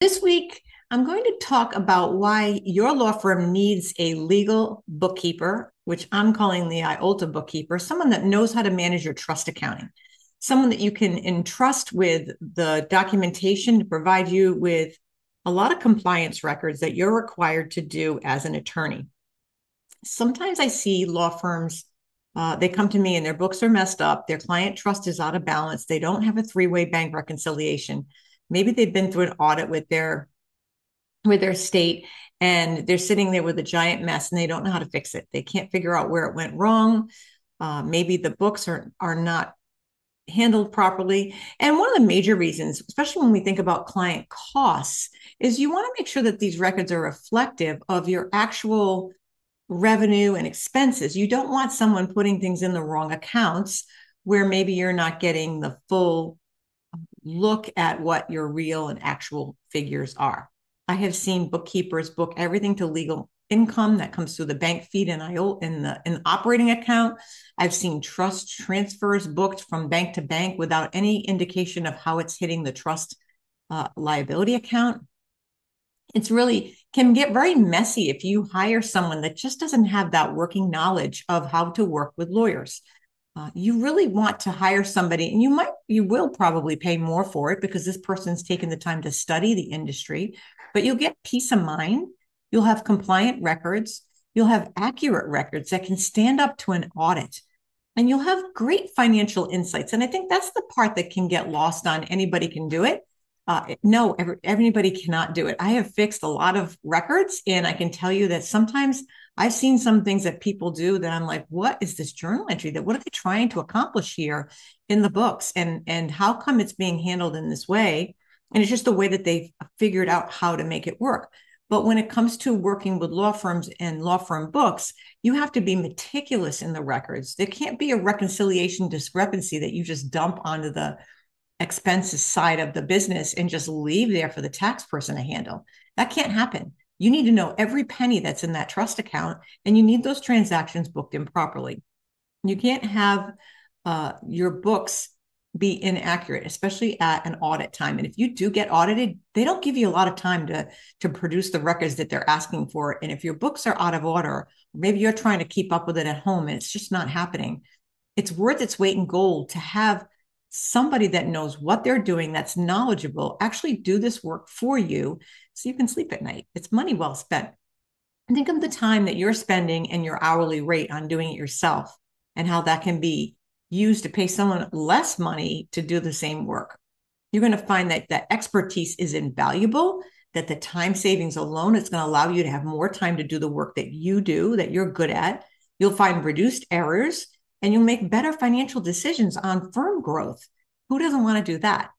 This week, I'm going to talk about why your law firm needs a legal bookkeeper, which I'm calling the IOLTA bookkeeper, someone that knows how to manage your trust accounting, someone that you can entrust with the documentation to provide you with a lot of compliance records that you're required to do as an attorney. Sometimes I see law firms, uh, they come to me and their books are messed up, their client trust is out of balance, they don't have a three way bank reconciliation maybe they've been through an audit with their with their state and they're sitting there with a giant mess and they don't know how to fix it. They can't figure out where it went wrong. Uh, maybe the books are are not handled properly. And one of the major reasons especially when we think about client costs is you want to make sure that these records are reflective of your actual revenue and expenses. You don't want someone putting things in the wrong accounts where maybe you're not getting the full look at what your real and actual figures are. I have seen bookkeepers book everything to legal income that comes through the bank feed and IO in the in the operating account. I've seen trust transfers booked from bank to bank without any indication of how it's hitting the trust uh, liability account. It's really can get very messy if you hire someone that just doesn't have that working knowledge of how to work with lawyers. Uh, you really want to hire somebody and you might you will probably pay more for it because this person's taken the time to study the industry but you'll get peace of mind. You'll have compliant records. You'll have accurate records that can stand up to an audit and you'll have great financial insights. And i think that's the part that can get lost on. Anybody can do it. Uh, no every, everybody cannot do it. I have fixed a lot of records and i can tell you that sometimes I've seen some things that people do that I'm like, what is this journal entry? That what are they trying to accomplish here in the books? And and how come it's being handled in this way? And it's just the way that they've figured out how to make it work. But when it comes to working with law firms and law firm books, you have to be meticulous in the records. There can't be a reconciliation discrepancy that you just dump onto the expenses side of the business and just leave there for the tax person to handle. That can't happen. You need to know every penny that's in that trust account, and you need those transactions booked in properly. You can't have uh, your books be inaccurate, especially at an audit time. And if you do get audited, they don't give you a lot of time to, to produce the records that they're asking for. And if your books are out of order, maybe you're trying to keep up with it at home and it's just not happening, it's worth its weight in gold to have somebody that knows what they're doing, that's knowledgeable, actually do this work for you so you can sleep at night. It's money well spent. Think of the time that you're spending and your hourly rate on doing it yourself and how that can be used to pay someone less money to do the same work. You're going to find that that expertise is invaluable, that the time savings alone is going to allow you to have more time to do the work that you do, that you're good at. You'll find reduced errors and you'll make better financial decisions on firm growth. Who doesn't want to do that?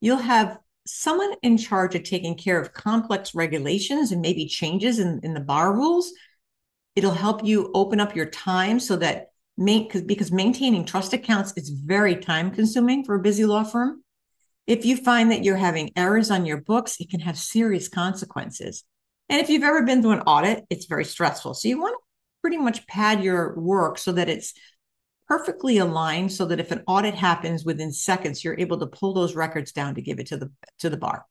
You'll have someone in charge of taking care of complex regulations and maybe changes in, in the bar rules. It'll help you open up your time so that main, because maintaining trust accounts is very time consuming for a busy law firm. If you find that you're having errors on your books, it can have serious consequences. And if you've ever been through an audit, it's very stressful. So you want to pretty much pad your work so that it's perfectly aligned so that if an audit happens within seconds, you're able to pull those records down to give it to the to the bar.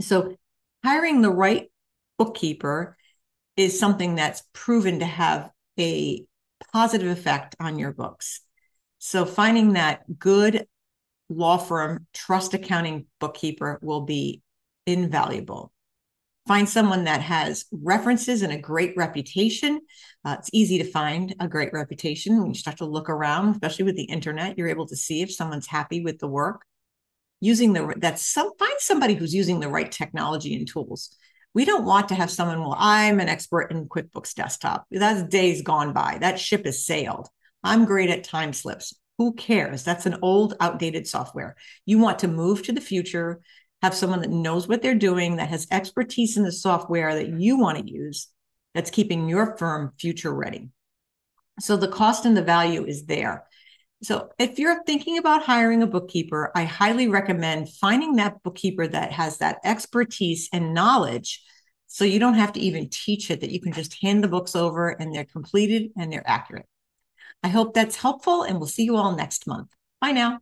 So hiring the right bookkeeper is something that's proven to have a positive effect on your books. So finding that good law firm trust accounting bookkeeper will be invaluable find someone that has references and a great reputation. Uh, it's easy to find a great reputation when you start to look around, especially with the internet. You're able to see if someone's happy with the work. Using the that's some find somebody who's using the right technology and tools. We don't want to have someone, well, I'm an expert in QuickBooks Desktop. That's days gone by. That ship has sailed. I'm great at Timeslips. Who cares? That's an old, outdated software. You want to move to the future have someone that knows what they're doing, that has expertise in the software that you want to use, that's keeping your firm future ready. So the cost and the value is there. So if you're thinking about hiring a bookkeeper, I highly recommend finding that bookkeeper that has that expertise and knowledge so you don't have to even teach it, that you can just hand the books over and they're completed and they're accurate. I hope that's helpful and we'll see you all next month. Bye now.